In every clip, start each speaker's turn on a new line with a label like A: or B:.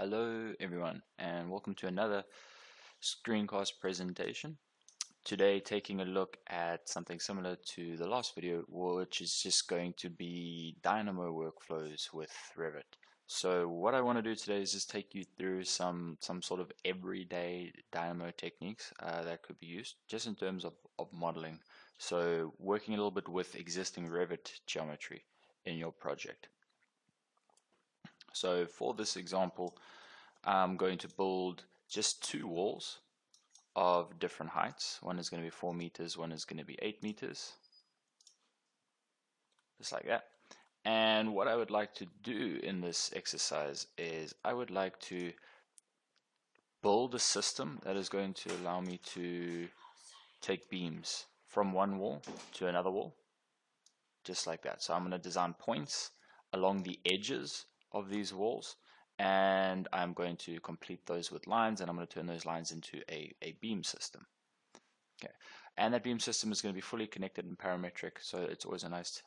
A: Hello everyone and welcome to another screencast presentation. Today taking a look at something similar to the last video which is just going to be Dynamo workflows with Revit. So what I want to do today is just take you through some some sort of everyday Dynamo techniques uh, that could be used just in terms of, of modeling. So working a little bit with existing Revit geometry in your project. So for this example, I'm going to build just two walls of different heights. One is going to be 4 meters, one is going to be 8 meters. Just like that. And what I would like to do in this exercise is I would like to build a system that is going to allow me to take beams from one wall to another wall just like that so I'm going to design points along the edges of these walls and I'm going to complete those with lines and I'm going to turn those lines into a, a beam system. Okay, and that beam system is going to be fully connected and parametric so it's always a nice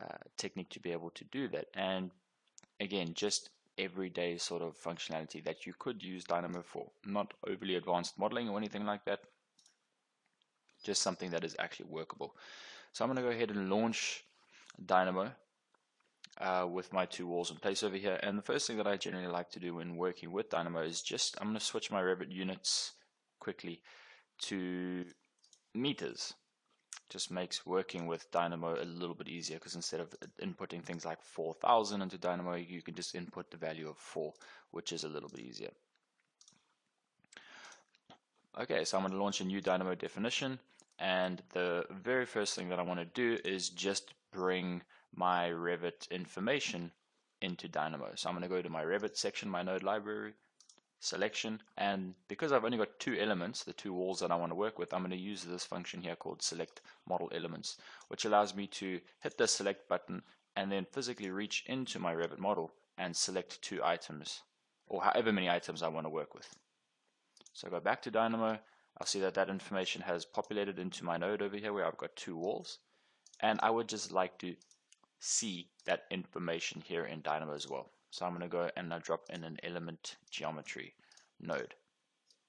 A: uh, technique to be able to do that. And again just everyday sort of functionality that you could use Dynamo for. Not overly advanced modeling or anything like that. Just something that is actually workable. So I'm going to go ahead and launch Dynamo uh, with my two walls in place over here. And the first thing that I generally like to do when working with Dynamo is just, I'm going to switch my Revit units quickly to meters. Just makes working with Dynamo a little bit easier because instead of inputting things like 4000 into Dynamo, you can just input the value of 4, which is a little bit easier. Okay, so I'm going to launch a new Dynamo definition. And the very first thing that I want to do is just bring my Revit information into Dynamo. So I'm going to go to my Revit section, my node library, selection, and because I've only got two elements, the two walls that I want to work with, I'm going to use this function here called select model elements, which allows me to hit the select button and then physically reach into my Revit model and select two items, or however many items I want to work with. So I go back to Dynamo, I'll see that that information has populated into my node over here where I've got two walls, and I would just like to see that information here in Dynamo as well. So I'm going to go and I drop in an element geometry node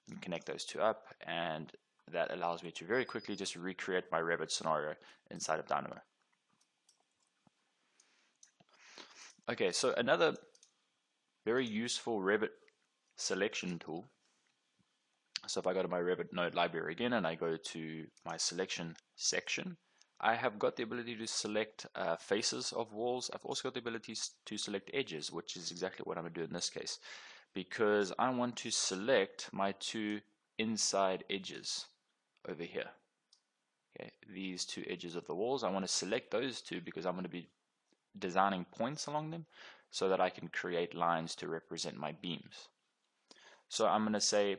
A: and connect those two up and that allows me to very quickly just recreate my Revit scenario inside of Dynamo. Okay, so another very useful Revit selection tool. So if I go to my Revit node library again and I go to my selection section, I have got the ability to select uh, faces of walls. I've also got the ability to select edges, which is exactly what I'm going to do in this case. Because I want to select my two inside edges over here. Okay, these two edges of the walls, I want to select those two because I'm going to be designing points along them so that I can create lines to represent my beams. So I'm going to say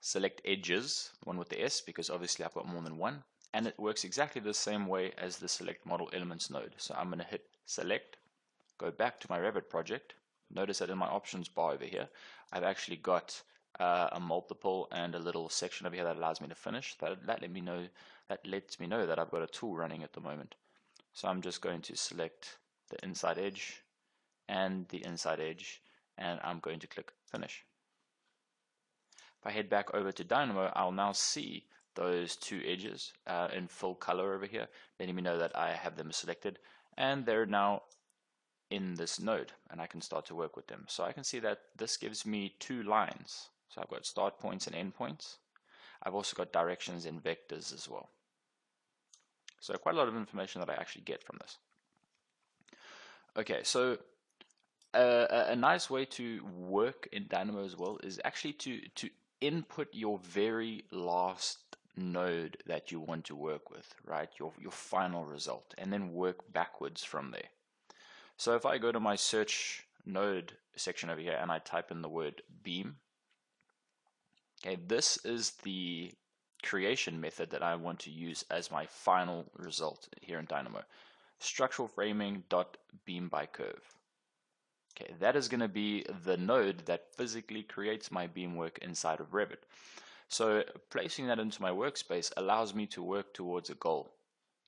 A: select edges, one with the S, because obviously I've got more than one and it works exactly the same way as the select model elements node. So I'm going to hit select, go back to my Revit project. Notice that in my options bar over here, I've actually got uh, a multiple and a little section over here that allows me to finish. That, that let me know that lets me know that I've got a tool running at the moment. So I'm just going to select the inside edge and the inside edge and I'm going to click finish. If I head back over to Dynamo, I'll now see those two edges uh, in full color over here, letting me know that I have them selected and they're now in this node and I can start to work with them. So I can see that this gives me two lines. So I've got start points and end points. I've also got directions and vectors as well. So quite a lot of information that I actually get from this. Okay, so uh, a nice way to work in Dynamo as well is actually to, to input your very last node that you want to work with, right? Your, your final result, and then work backwards from there. So if I go to my search node section over here and I type in the word beam, okay, this is the creation method that I want to use as my final result here in Dynamo. Structural framing dot beam by curve. Okay, that is going to be the node that physically creates my beam work inside of Revit. So placing that into my workspace allows me to work towards a goal.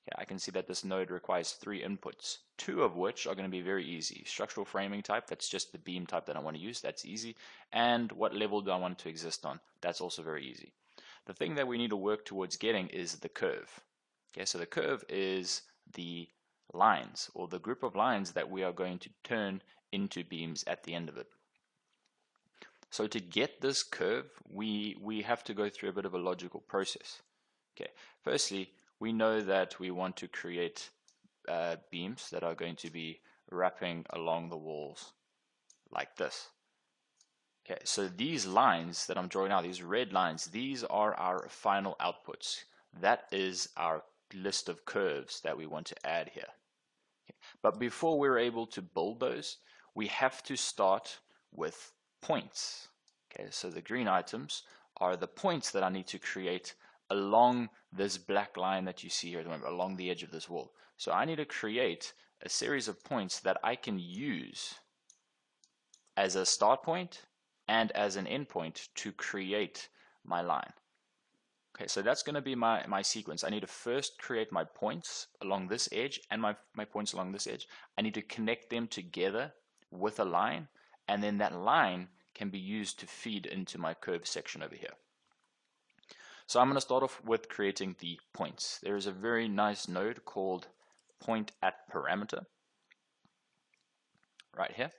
A: Okay, I can see that this node requires three inputs, two of which are going to be very easy. Structural framing type, that's just the beam type that I want to use, that's easy. And what level do I want to exist on? That's also very easy. The thing that we need to work towards getting is the curve. Okay, so the curve is the lines or the group of lines that we are going to turn into beams at the end of it. So to get this curve, we, we have to go through a bit of a logical process. Okay, firstly, we know that we want to create uh, beams that are going to be wrapping along the walls like this. Okay, so these lines that I'm drawing out, these red lines, these are our final outputs. That is our list of curves that we want to add here. Okay. But before we're able to build those, we have to start with points. Okay, so the green items are the points that I need to create along this black line that you see here, along the edge of this wall. So I need to create a series of points that I can use as a start point and as an endpoint to create my line. Okay, so that's going to be my, my sequence. I need to first create my points along this edge and my, my points along this edge. I need to connect them together with a line, and then that line can be used to feed into my curve section over here. So I'm going to start off with creating the points. There is a very nice node called point at parameter right here,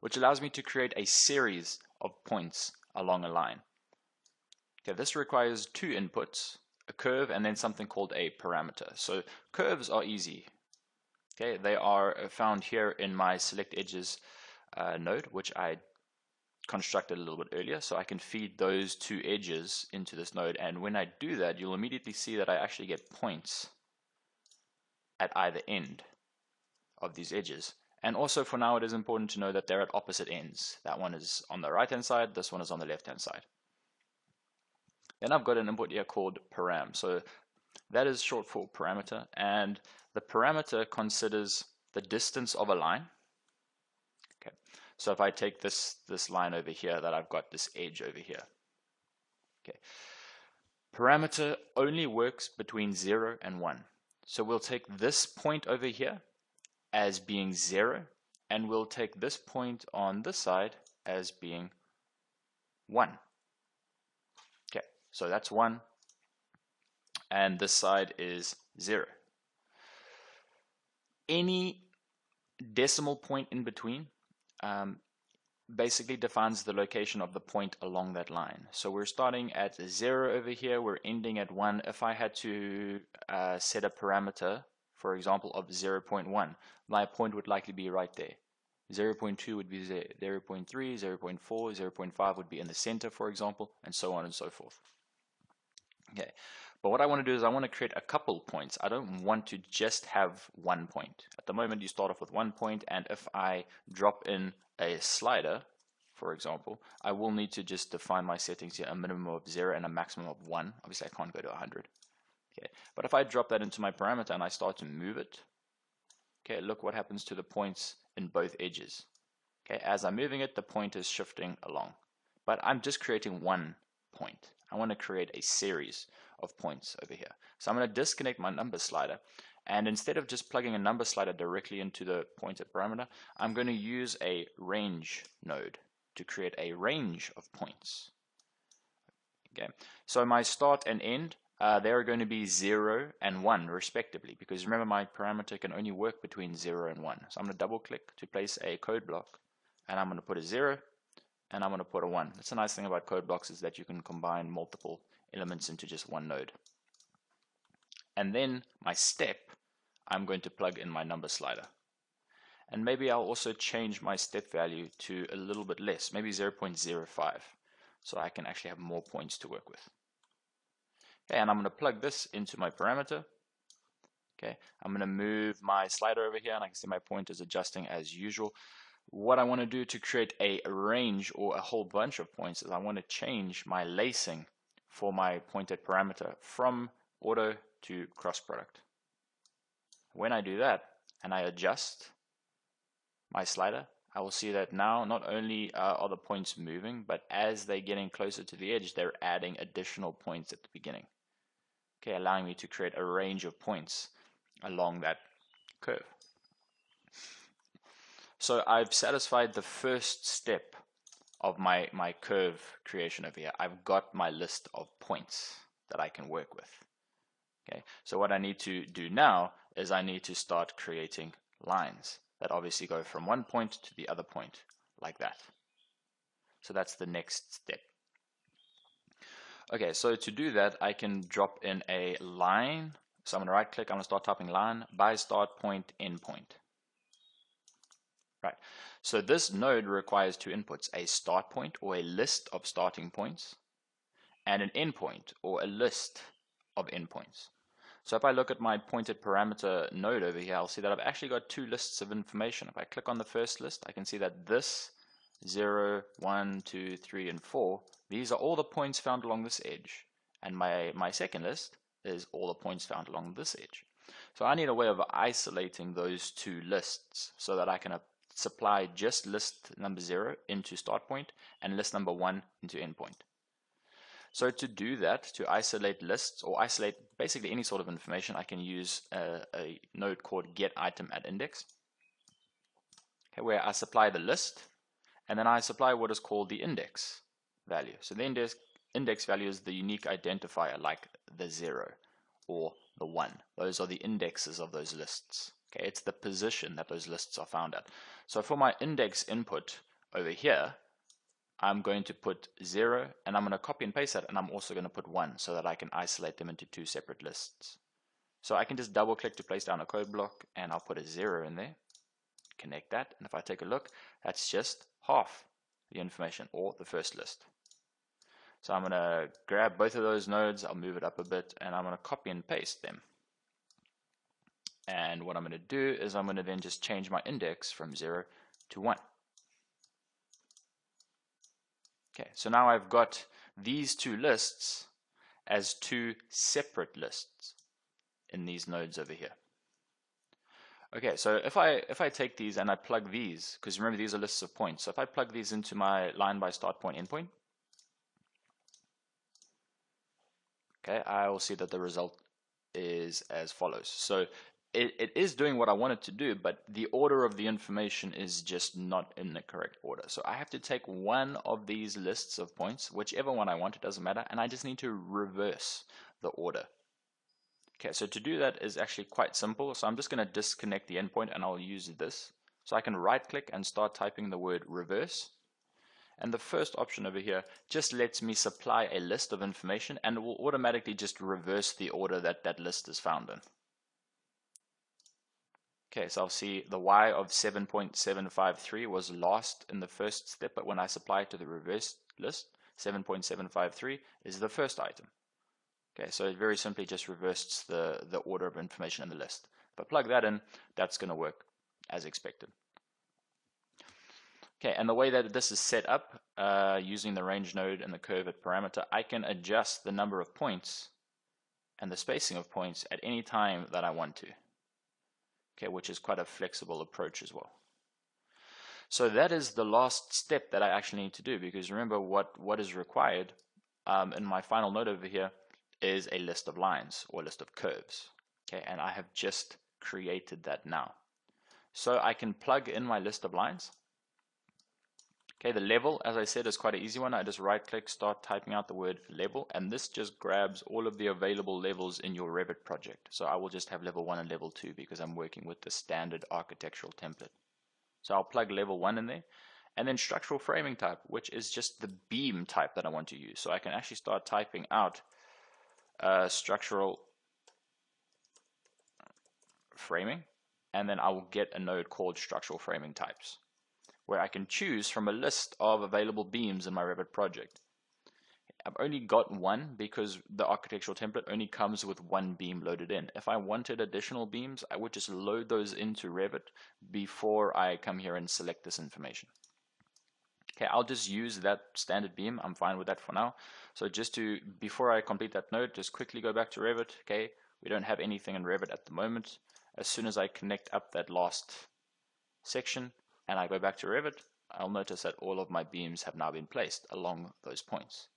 A: which allows me to create a series of points along a line. Okay, this requires two inputs, a curve and then something called a parameter. So curves are easy. Okay, they are found here in my select edges uh, node, which I constructed a little bit earlier. So I can feed those two edges into this node. And when I do that, you'll immediately see that I actually get points at either end of these edges. And also for now, it is important to know that they're at opposite ends. That one is on the right hand side, this one is on the left hand side. Then I've got an input here called param. So that is short for parameter. And the parameter considers the distance of a line so if I take this, this line over here, that I've got this edge over here. Okay. Parameter only works between 0 and 1. So we'll take this point over here as being 0, and we'll take this point on this side as being 1. Okay, so that's 1, and this side is 0. Any decimal point in between um, basically defines the location of the point along that line. So we're starting at 0 over here, we're ending at 1. If I had to uh, set a parameter, for example, of 0.1, my point would likely be right there. 0.2 would be 0 0.3, 0.4, 0.5 would be in the center, for example, and so on and so forth. Okay, but what I want to do is I want to create a couple points. I don't want to just have one point. At the moment you start off with one point and if I drop in a slider, for example, I will need to just define my settings here, a minimum of 0 and a maximum of 1. Obviously I can't go to 100. Okay, But if I drop that into my parameter and I start to move it, okay, look what happens to the points in both edges. Okay, as I'm moving it, the point is shifting along. But I'm just creating one point. I want to create a series of points over here. So I'm going to disconnect my number slider and instead of just plugging a number slider directly into the point at parameter, I'm going to use a range node to create a range of points. Okay, so my start and end, uh, they are going to be 0 and 1 respectively because remember my parameter can only work between 0 and 1. So I'm going to double click to place a code block and I'm going to put a 0 and I'm going to put a 1. That's a nice thing about code blocks is that you can combine multiple elements into just one node. And then my step, I'm going to plug in my number slider. And maybe I'll also change my step value to a little bit less, maybe 0.05, so I can actually have more points to work with. Okay, and I'm going to plug this into my parameter. Okay, I'm going to move my slider over here, and I can see my point is adjusting as usual. What I want to do to create a range or a whole bunch of points is I want to change my lacing for my point at parameter from auto to cross product. When I do that and I adjust my slider, I will see that now not only are the points moving, but as they're getting closer to the edge, they're adding additional points at the beginning. Okay, allowing me to create a range of points along that curve. So I've satisfied the first step of my, my curve creation over here. I've got my list of points that I can work with. Okay, so what I need to do now is I need to start creating lines that obviously go from one point to the other point like that. So that's the next step. Okay, so to do that, I can drop in a line. So I'm going to right click, I'm going to start typing line by start point, end point. Right, so this node requires two inputs, a start point or a list of starting points, and an endpoint or a list of endpoints. So if I look at my point at parameter node over here, I'll see that I've actually got two lists of information. If I click on the first list, I can see that this 0, 1, 2, 3, and 4, these are all the points found along this edge. And my, my second list is all the points found along this edge. So I need a way of isolating those two lists so that I can supply just list number 0 into start point and list number 1 into endpoint. So to do that, to isolate lists or isolate basically any sort of information, I can use a, a node called get item at index, okay, where I supply the list and then I supply what is called the index value. So the index, index value is the unique identifier like the zero or the one. Those are the indexes of those lists. Okay, it's the position that those lists are found at. So for my index input over here, I'm going to put 0 and I'm going to copy and paste that and I'm also going to put 1 so that I can isolate them into two separate lists. So I can just double click to place down a code block and I'll put a 0 in there, connect that, and if I take a look, that's just half the information or the first list. So I'm going to grab both of those nodes, I'll move it up a bit, and I'm going to copy and paste them. And what I'm going to do is I'm going to then just change my index from 0 to 1. Okay, so now I've got these two lists as two separate lists in these nodes over here. Okay, so if I if I take these and I plug these, because remember these are lists of points, so if I plug these into my line by start point endpoint, okay, I will see that the result is as follows. So it, it is doing what I want it to do, but the order of the information is just not in the correct order. So I have to take one of these lists of points, whichever one I want, it doesn't matter, and I just need to reverse the order. Okay, so to do that is actually quite simple. So I'm just going to disconnect the endpoint and I'll use this. So I can right click and start typing the word reverse. And the first option over here just lets me supply a list of information and it will automatically just reverse the order that that list is found in. Okay, so I'll see the y of 7.753 was lost in the first step, but when I supply it to the reverse list, 7.753 is the first item. Okay, so it very simply just reverses the, the order of information in the list. But plug that in, that's going to work as expected. Okay, and the way that this is set up, uh, using the range node and the curve at parameter, I can adjust the number of points and the spacing of points at any time that I want to okay, which is quite a flexible approach as well. So that is the last step that I actually need to do because remember what, what is required um, in my final node over here is a list of lines or list of curves. Okay, and I have just created that now. So I can plug in my list of lines Okay, the level, as I said, is quite an easy one. I just right click, start typing out the word level, and this just grabs all of the available levels in your Revit project. So I will just have level 1 and level 2 because I'm working with the standard architectural template. So I'll plug level 1 in there, and then structural framing type, which is just the beam type that I want to use. So I can actually start typing out uh, structural framing, and then I will get a node called structural framing types where I can choose from a list of available beams in my Revit project. I've only got one because the architectural template only comes with one beam loaded in. If I wanted additional beams, I would just load those into Revit before I come here and select this information. Okay, I'll just use that standard beam. I'm fine with that for now. So just to, before I complete that node, just quickly go back to Revit. Okay, we don't have anything in Revit at the moment. As soon as I connect up that last section, and I go back to Revit, I'll notice that all of my beams have now been placed along those points.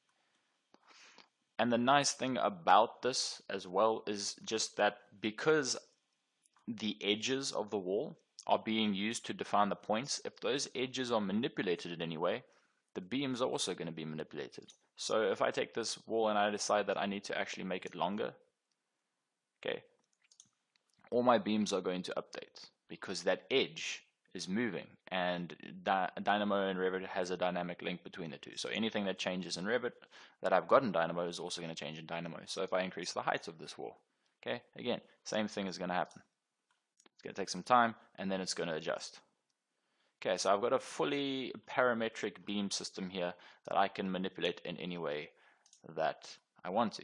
A: And the nice thing about this as well is just that because the edges of the wall are being used to define the points, if those edges are manipulated in any way, the beams are also going to be manipulated. So if I take this wall and I decide that I need to actually make it longer, okay, all my beams are going to update because that edge is moving and Dynamo and Revit has a dynamic link between the two. So anything that changes in Revit that I've got in Dynamo is also going to change in Dynamo. So if I increase the height of this wall, okay, again, same thing is going to happen. It's going to take some time and then it's going to adjust. Okay, so I've got a fully parametric beam system here that I can manipulate in any way that I want to.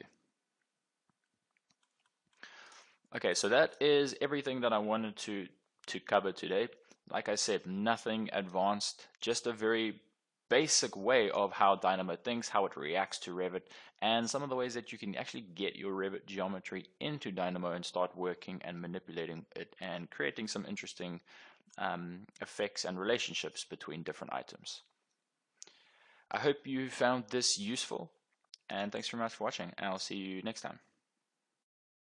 A: Okay, so that is everything that I wanted to, to cover today. Like I said, nothing advanced, just a very basic way of how Dynamo thinks, how it reacts to Revit, and some of the ways that you can actually get your Revit geometry into Dynamo and start working and manipulating it and creating some interesting um, effects and relationships between different items. I hope you found this useful, and thanks very much for watching, and I'll see you next time.